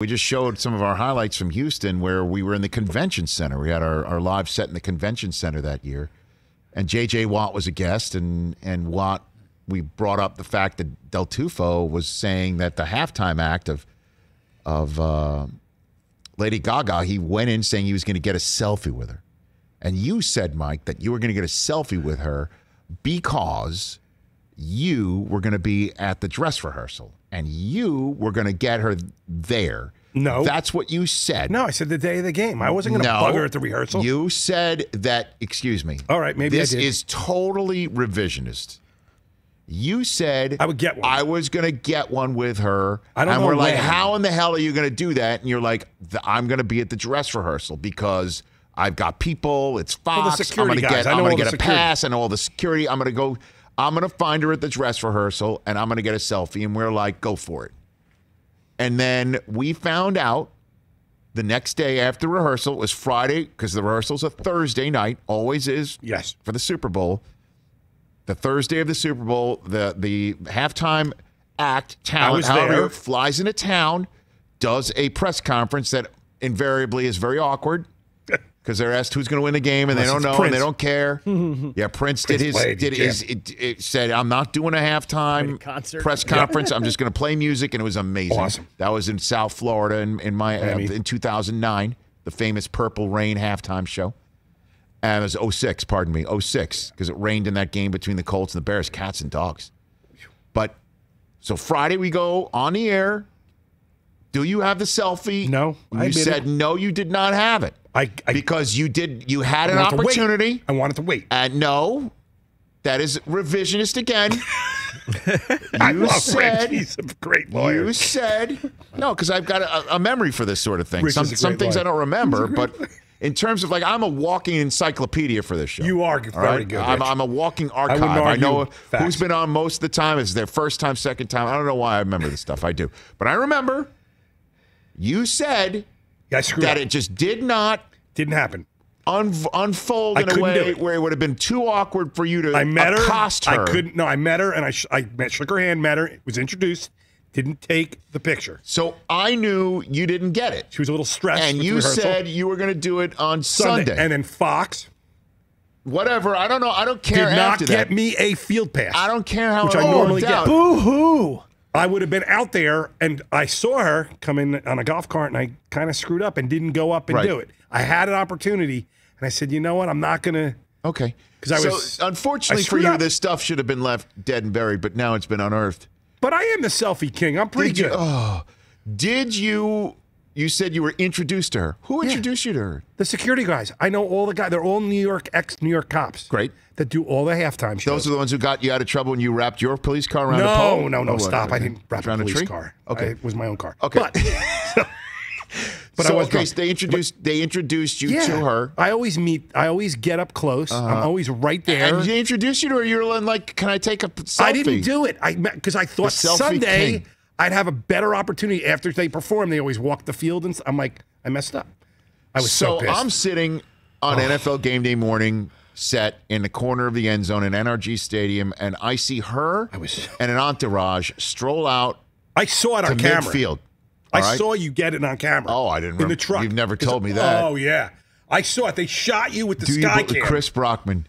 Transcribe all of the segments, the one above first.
We just showed some of our highlights from Houston where we were in the convention center. We had our, our live set in the convention center that year. And JJ Watt was a guest, and, and Watt, we brought up the fact that Del Tufo was saying that the halftime act of of uh, Lady Gaga, he went in saying he was going to get a selfie with her. And you said, Mike, that you were going to get a selfie with her because you were going to be at the dress rehearsal and you were going to get her there. No. That's what you said. No, I said the day of the game. I wasn't going to No. bug her at the rehearsal. You said that, excuse me. All right, maybe this is totally revisionist. You said I would get one. I was going to get one with her. I don't and know we're like, when. how in the hell are you going to do that? And you're like, I'm going to be at the dress rehearsal because I've got people. It's Well, Fox. I'm going to get. I'm going to get a security. pass and all the security. I'm going to go. I'm going to find her at the dress rehearsal and I'm going to get a selfie. And we're like, go for it. And then we found out the next day after rehearsal it was Friday because the rehearsal's a Thursday night, always is Yes. for the Super Bowl. The Thursday of the Super Bowl, the the halftime act talent however, flies into town, does a press conference that invariably is very awkward because they're asked who's going to win the game and they don't know and they don't care. yeah, Prince, Prince did his played, did his it, it said I'm not doing a halftime concert. press conference. I'm just going to play music and it was amazing. Awesome. That was in South Florida in, in my uh, in 2009, the famous Purple Rain halftime show. And it was 06, pardon me, 06, because it rained in that game between the Colts and the Bears, cats and dogs. But so Friday we go on the air. Do you have the selfie? No, You I said it. no, you did not have it. I, I because you did you had I an wanted to wait. opportunity. I wanted to wait. And no, that is revisionist again. I You love said- Rich. He's a great lawyer. You said no, because I've got a, a memory for this sort of thing. Rich some is some things I don't remember, but in terms of like, I'm a walking encyclopedia for this show. You are very right? good, I'm. I'm a walking archive. I, argue know facts. who's been on most of the time. It's their first time, second time. I don't know why I remember this stuff. I do, but I remember you said I screwed that up. it just did not Didn't happen. un- unfold I in a way it. where it would have been too awkward for you to I met her. accost her. I couldn't. No, I met her, and I sh- I met, shook her hand, met her, was introduced, didn't take the picture. So I knew you didn't get it. She was a little stressed. And with you rehearsal. said you were going to do it on Sunday. Sunday. and then Fox Whatever. I don't know. I don't care. did care not after get that. me a field pass. I don't care how Which it I normally worked get. Boo hoo. I would have been out there, and I saw her come in on a golf cart, and I kind of screwed up and didn't go up and Right. do it. I had an opportunity, and I said, you know what? I'm not gonna. Okay. Because I so was- unfortunately for you, up. this stuff should have been left dead and buried, but now it's been unearthed. But I am the selfie king. I'm pretty Did you? good. Oh, did you? You said you were introduced to her. Who introduced you to her? The security guys. I know all the guys. They're all New York ex New York cops. Great. That do all the halftime shows. Those are the ones who got you out of trouble when you wrapped your police car around a pole. no, no, Oh, what? stop! I didn't wrap around a police tree? car. Okay. I- it was my own car. Okay. but, but so I was okay, so they introduced they introduced you yeah. to her. I always meet. I always get up close. I'm uh-huh. always right there. And they introduced you to her. You were like, "Can I take a selfie?" I didn't do it. I because I thought Sunday king. I'd have a better opportunity after they perform. They always walk the field, and I'm like, I messed up. I was so, So. I'm sitting on NFL game day morning set in the corner of the end zone in NRG Stadium, and I see her was- and an entourage stroll out I saw it on camera. midfield. I right? saw you get it on camera. Oh, I didn't in the truck. You've never told me that. Oh yeah, I saw it. They shot you with the Do sky believe cam. Chris Brockman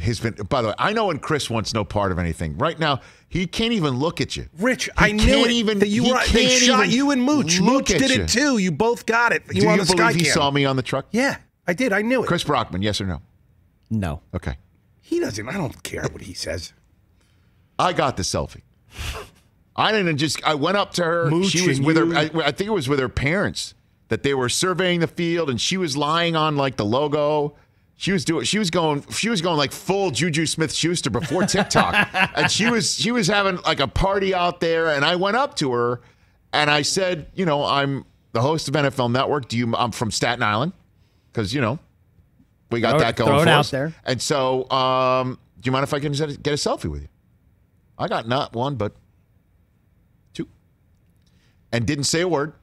has been? By the way, I know when Chris wants no part of anything. Right now, he can't even look at you. Rich, He I knew can't it, even- that you were. They can't shot you and Mooch. Mooch did you. it too. You both got it. You Do were on you the sky believe he cam. saw me on the truck? Yeah, I did. I knew it. Chris Brockman, yes or no? No. Okay. He doesn't. I don't care what he says. I got the selfie. I didn't just. I went up to her. Mooch she was and with you. her. I, I think it was with her parents that they were surveying the field, and she was lying on like the logo. She was doing. She was going. She was going like full Juju Smith Schuster before TikTok, and she was. She was having like a party out there, and I went up to her, and I said, you know, I'm the host of NFL Network. Do you? I'm from Staten Island, because you know, we got Throw that going throw it for out us. there. And so, um, do you mind if I can get a selfie with you? I got not one, but two. And didn't say a word.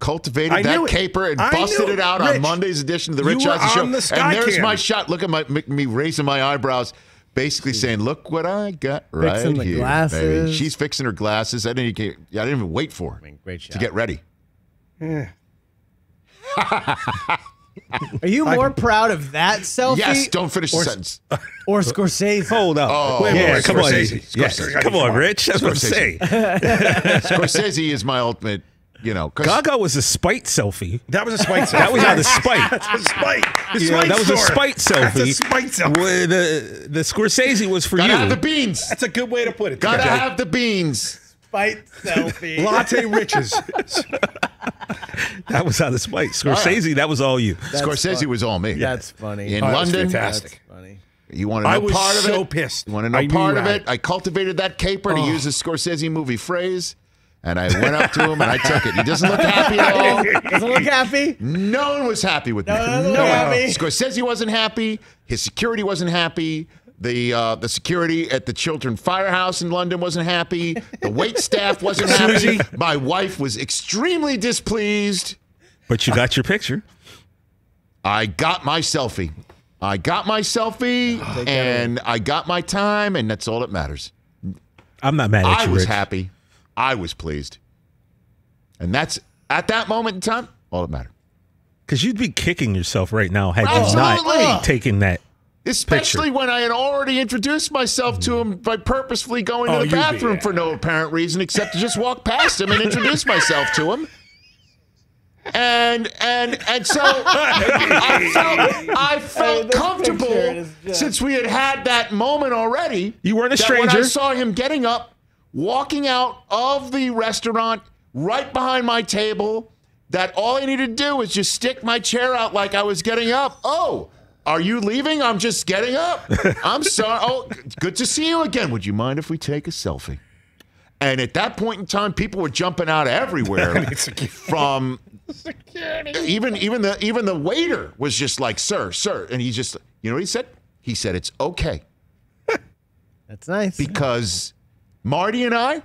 Cultivated I that caper and I busted knew it it. out on Monday's edition of the Rich were Eisen Show. the and there's cam. my shot. Look at my me- me raising my eyebrows, basically hmm. saying, "Look what I got right Fixing the here, baby." She's fixing her glasses. I didn't. Even, I didn't even wait for her mean, great to get ready. Are you more proud of that selfie Yes, don't finish the sentence. or Scorsese? Hold up. Oh, Wait, yeah, wait, come on. Scorsese. Yeah, Scorsese. Come on, Rich. That's what I'm Scorsese. saying. Scorsese is my ultimate, you know, Gaga was a spite selfie. That was a spite. That was selfie. out of spite. That's a spite. The Yeah, spite that was a store. spite selfie. That's a spite selfie. The the Scorsese was for Gotta you. have the beans. That's a good way to put it. Gotta TJ. have the beans. Fight selfie. latte riches. that was out of spite. Scorsese, that was all you. Scorsese was all me. That's funny. In Oh, that's London, fantastic. That's funny. you want to know I was part of so it? pissed. You want to know I part of it? it. I cultivated that caper to use a Scorsese movie phrase, and I went up to him and I took it. He doesn't look happy at all. Doesn't look happy. No one was happy with me. No, no, no, one. happy. Scorsese wasn't happy. His security wasn't happy. The uh, the security at the Chiltern Firehouse in London wasn't happy. The wait staff wasn't happy. My wife was extremely displeased. But you got your picture. I got my selfie. I got my selfie, and I got my time, and that's all that matters. I'm not mad at I you, was Rich. happy. I was pleased, and that's at that moment in time all that mattered. Because you'd be kicking yourself right now had you not taken that. Especially when I had already introduced myself to him by purposefully going Oh, to the you'd be- bathroom for no apparent reason except to just walk past him and introduce myself to him. And and and so I felt I felt this comfortable just- since we had had that moment already. You weren't a that When I saw him getting up, walking out of the restaurant right behind my table, that all I needed to do was just stick my chair out like I was getting up. Oh, are you leaving? I'm just getting up. I'm sorry. Oh, good to see you again. Would you mind if we take a selfie? And at that point in time, people were jumping out everywhere from even even the even the waiter was just like, "Sir, sir," and he just, you know what he said? He said, "It's okay." That's nice. because Marty and I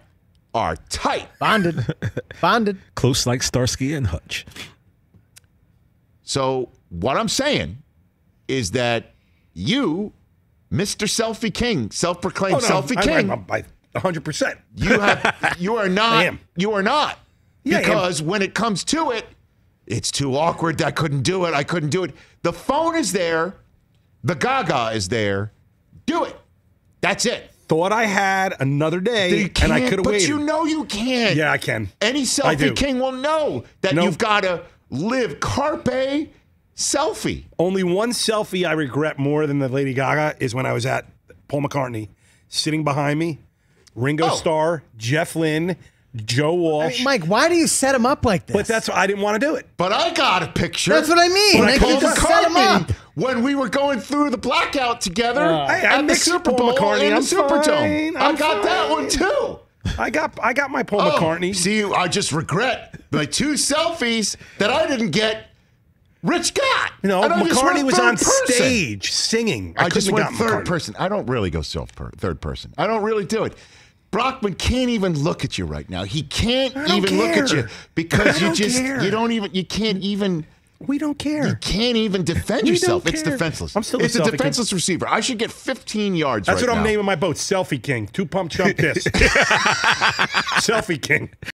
are tight. Bonded. Bonded. Close like Starsky and Hutch. So what I'm saying is that you, Mr. Selfie King, self-proclaimed Oh, no, Selfie I- King, I'm by 100. percent you have you are not I am. you are not Yeah, because when it comes to it, it's too awkward. I couldn't do it. I couldn't do it. The phone is there, the Gaga is there. Do it. That's it. Thought I had another day, and I could have but you know you can't. yeah, I can. Any selfie king will know that Nope. you've got to live carpe selfie. Only one selfie I regret more than the Lady Gaga is when I was at Paul McCartney, sitting behind me, Ringo Oh. Starr, Jeff Lynne, Joe I Walsh. mean, Mike, why do you set him up like this? but that's I didn't want to do it. But I got a picture. That's what I mean. When Like, Paul you just set him up. When we were going through the blackout together uh, I- I at the mixed Super Paul Bowl McCartney. in the I'm Superdome. fine. I I'm got that one too. I got I got my Paul Oh, McCartney. See, I just regret my two selfies that I didn't get. Rich got. you know, And I just McCartney was on person. stage singing. I, I just couldn't went third McCartney. person. I don't really go self per- third person. I don't really do it. Brockman can't even look at you right now. He can't I don't even look at you because you just care. you don't even you can't even We don't care. you can't even defend yourself. It's defenseless. I'm still a it's a king. defenseless receiver. I should get 15 yards. That's right what I'm now. naming my boat. Selfie King. Two pump chump disc. Selfie King.